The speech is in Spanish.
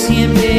siempre.